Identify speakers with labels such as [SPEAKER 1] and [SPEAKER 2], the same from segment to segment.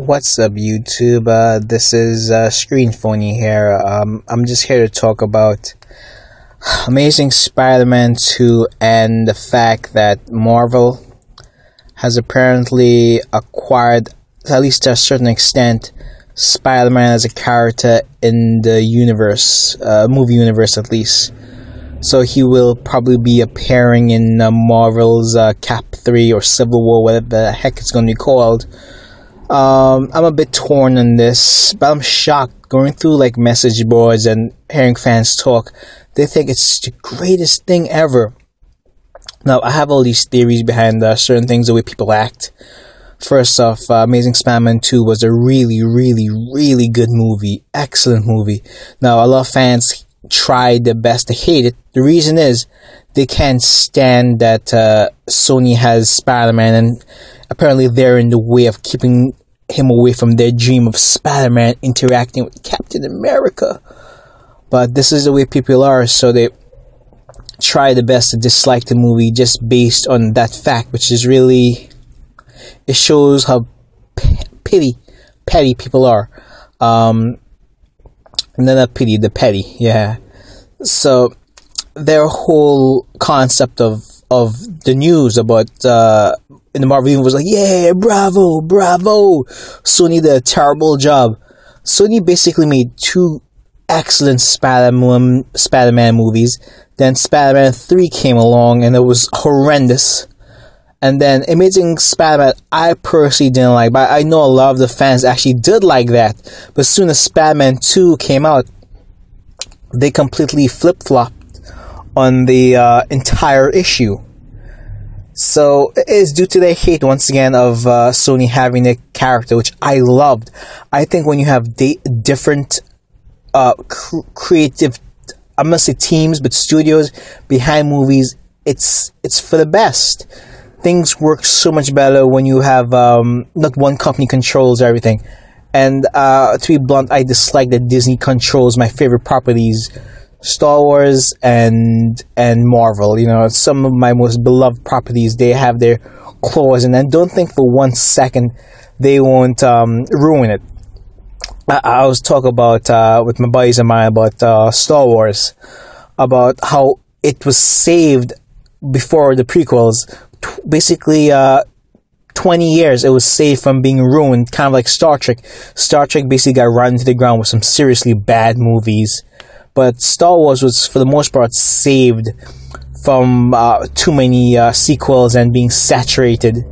[SPEAKER 1] What's up, YouTube? Uh, this is uh, Screen Phony here. Um, I'm just here to talk about Amazing Spider Man 2 and the fact that Marvel has apparently acquired, at least to a certain extent, Spider Man as a character in the universe, uh, movie universe at least. So he will probably be appearing in uh, Marvel's uh, Cap 3 or Civil War, whatever the heck it's going to be called um, I'm a bit torn on this, but I'm shocked going through like message boards and hearing fans talk. They think it's the greatest thing ever. Now, I have all these theories behind uh, certain things, the way people act. First off, uh, Amazing Spider-Man 2 was a really, really, really good movie. Excellent movie. Now, a lot of fans tried their best to hate it. The reason is they can't stand that uh, Sony has Spider-Man and apparently they're in the way of keeping him away from their dream of Spider Man interacting with Captain America. But this is the way people are, so they try the best to dislike the movie just based on that fact, which is really. It shows how p- pity, petty people are. Um, and then not pity, the petty, yeah. So, their whole concept of of the news about uh, in the Marvel universe was like, yeah, bravo, bravo. Sony did a terrible job. Sony basically made two excellent Spider-Man, Spider-Man movies. Then Spider-Man 3 came along and it was horrendous. And then Amazing Spider-Man, I personally didn't like, but I know a lot of the fans actually did like that. But soon as Spider-Man 2 came out, they completely flip-flopped on the uh, entire issue. So it is due to the hate once again of uh, Sony having a character, which I loved. I think when you have de- different uh, cr- creative, I'm gonna say teams, but studios behind movies, it's it's for the best. Things work so much better when you have um, not one company controls everything. And uh, to be blunt, I dislike that Disney controls my favorite properties Star Wars and and Marvel. You know, some of my most beloved properties. They have their claws, and don't think for one second they won't um, ruin it. I, I, was talking about uh, with my buddies of mine about uh, Star Wars, about how it was saved before the prequels. T- basically, uh, 20 years it was saved from being ruined, kind of like Star Trek. Star Trek basically got run to the ground with some seriously bad movies but Star Wars was for the most part saved from uh, too many uh, sequels and being saturated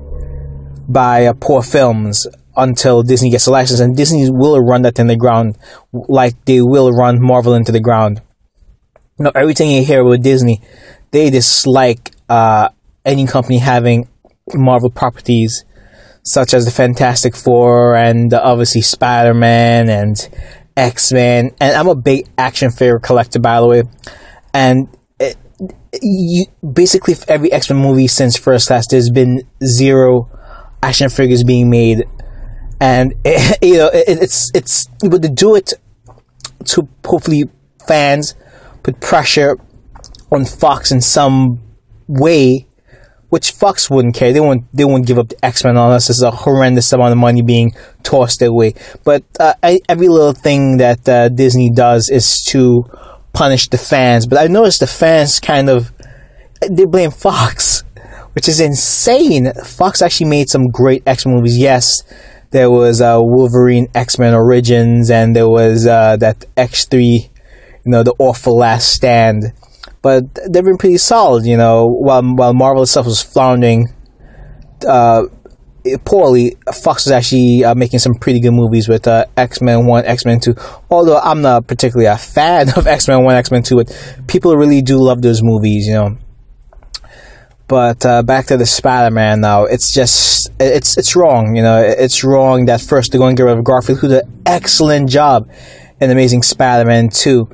[SPEAKER 1] by uh, poor films until Disney gets a license, and Disney will run that in the ground like they will run Marvel into the ground. You know, everything you hear about Disney, they dislike uh, any company having Marvel properties such as the Fantastic Four and uh, obviously Spider Man and X Men, and I'm a big action figure collector, by the way. And it, you basically every X Men movie since First Class, there's been zero action figures being made, and it, you know it, it's it's but to do it to hopefully fans put pressure on Fox in some way which Fox wouldn't care. They won't. They won't give up the X Men unless there's a horrendous amount of money being tossed their way. But uh, I, every little thing that uh, Disney does is to punish the fans. But I noticed the fans kind of they blame Fox, which is insane. Fox actually made some great X Men movies. Yes, there was uh, Wolverine X Men Origins, and there was uh, that X three, you know, the awful Last Stand but they've been pretty solid. You know, while while Marvel itself was floundering uh, poorly, Fox was actually uh, making some pretty good movies with uh, X Men One, X Men Two. Although I'm not particularly a fan of X Men One, X Men Two, but people really do love those movies. You know. But uh, back to the Spider-Man now. It's just it's it's wrong. You know, it's wrong that first they're going to get rid of Garfield, who did an excellent job in Amazing Spider-Man Two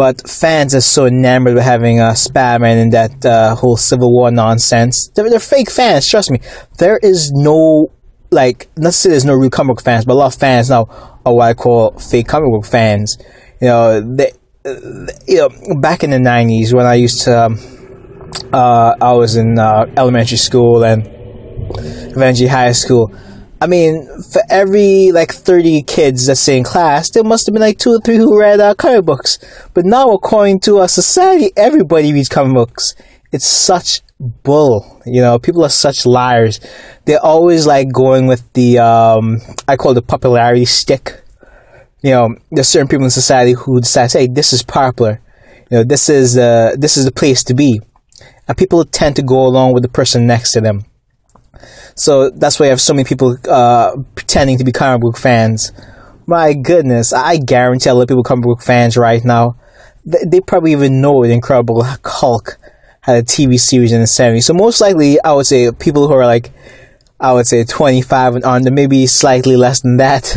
[SPEAKER 1] but fans are so enamored with having uh, Spider-Man in that uh, whole Civil War nonsense. They're, they're, fake fans, trust me. There is no, like, to say there's no real comic book fans, but a lot of fans now are what I call fake comic book fans. You know, they, you know, back in the 90s when I used to, um, uh, I was in uh, elementary school and eventually high school, I mean, for every like 30 kids that's in class, there must have been like two or three who read uh, comic books. But now, according to our society, everybody reads comic books. It's such bull. You know, people are such liars. They're always like going with the, um, I call it the popularity stick. You know, there's certain people in society who decide, hey, this is popular. You know, this is, uh, this is the place to be. And people tend to go along with the person next to them. So that's why you have so many people uh, pretending to be comic book fans. My goodness, I guarantee a lot of people comic book fans right now. They, they probably even know the Incredible Hulk had a TV series in the 70s. So most likely, I would say people who are like, I would say 25 and under, maybe slightly less than that.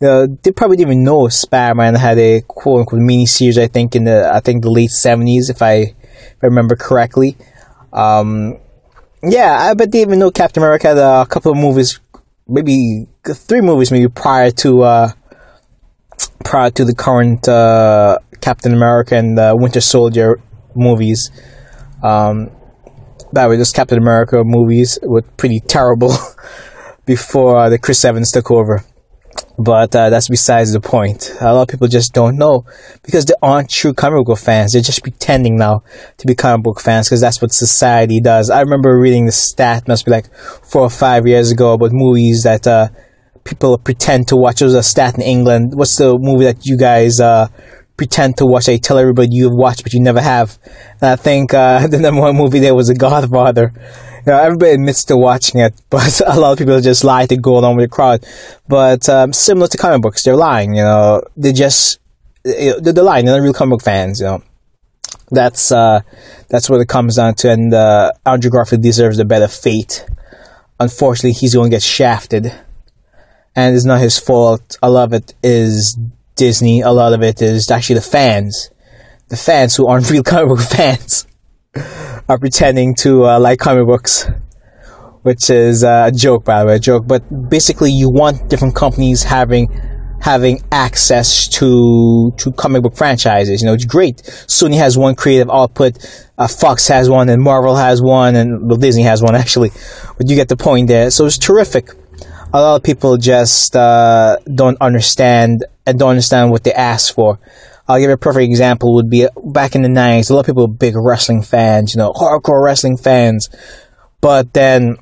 [SPEAKER 1] You know, they probably didn't even know Spider-Man had a quote unquote mini series. I think in the I think the late 70s, if I, if I remember correctly. Um, yeah, I bet they even know Captain America had a couple of movies, maybe three movies, maybe prior to uh, prior to the current uh, Captain America and Winter Soldier movies. Um, the way, those Captain America movies were pretty terrible before uh, the Chris Evans took over. But uh, that's besides the point. A lot of people just don't know because they aren't true comic book fans. They're just pretending now to be comic book fans because that's what society does. I remember reading the stat, must be like four or five years ago, about movies that uh, people pretend to watch. There was a stat in England. What's the movie that you guys uh, pretend to watch? I tell everybody you've watched, but you never have. And I think uh, the number one movie there was The Godfather know, everybody admits to watching it, but a lot of people just lie to go along with the crowd. But um, similar to comic books, they're lying. You know, they just they're lying. They're not real comic book fans. You know, that's uh, that's what it comes down to. And uh, Andrew Garfield deserves a better fate. Unfortunately, he's going to get shafted, and it's not his fault. A lot of it is Disney. A lot of it is actually the fans, the fans who aren't real comic book fans are pretending to uh, like comic books, which is uh, a joke, by the way, a joke. But basically, you want different companies having having access to to comic book franchises. You know, it's great. Sony has one creative output, uh, Fox has one, and Marvel has one, and well, Disney has one actually. But you get the point there. So it's terrific. A lot of people just uh, don't understand and don't understand what they ask for. I'll give you a perfect example would be back in the 90s, a lot of people were big wrestling fans, you know, hardcore wrestling fans. But then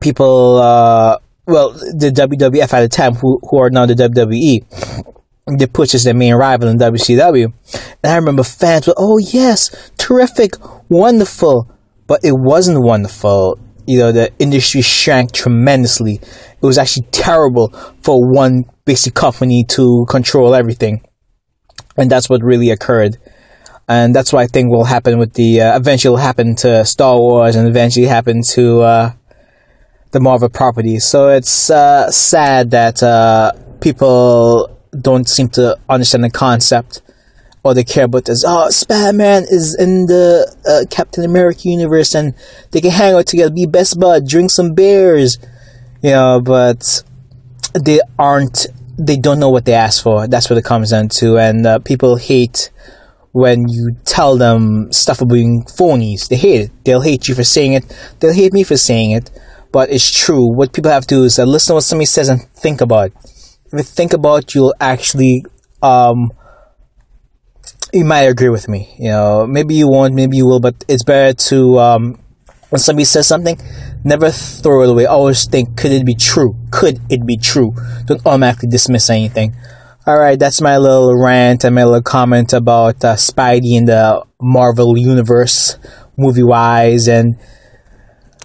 [SPEAKER 1] people, uh, well, the WWF at the time, who, who are now the WWE, they pushed as their main rival in WCW. And I remember fans were, oh yes, terrific, wonderful. But it wasn't wonderful. You know, the industry shrank tremendously. It was actually terrible for one basic company to control everything and that's what really occurred. And that's what I think will happen with the uh, eventually will happen to Star Wars and eventually happen to uh, the Marvel property. So it's uh, sad that uh, people don't seem to understand the concept or they care about this. Oh, Spider-Man is in the uh, Captain America universe and they can hang out together, be best bud, drink some beers, you know, but they aren't they don't know what they ask for. That's what it comes down to. And uh, people hate when you tell them stuff about being phonies. They hate it. They'll hate you for saying it. They'll hate me for saying it. But it's true. What people have to do is uh, listen to what somebody says and think about it. If you think about it, you'll actually, um, you might agree with me. You know, maybe you won't, maybe you will, but it's better to, um, when somebody says something, never throw it away. Always think, could it be true? Could it be true? Don't automatically dismiss anything. Alright, that's my little rant and my little comment about uh, Spidey in the Marvel Universe, movie wise, and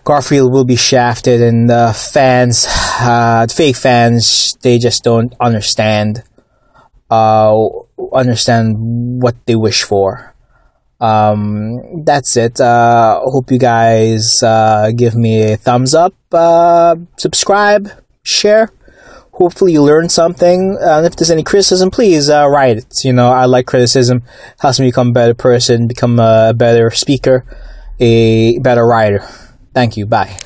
[SPEAKER 1] Garfield will be shafted, and the fans, uh, fake fans, they just don't understand, uh, understand what they wish for um, that's it. Uh, hope you guys uh, give me a thumbs up, uh, subscribe, share. Hopefully you learned something. and if there's any criticism, please uh, write it. You know, I like criticism. Helps me become a better person, become a better speaker, a better writer. Thank you. Bye.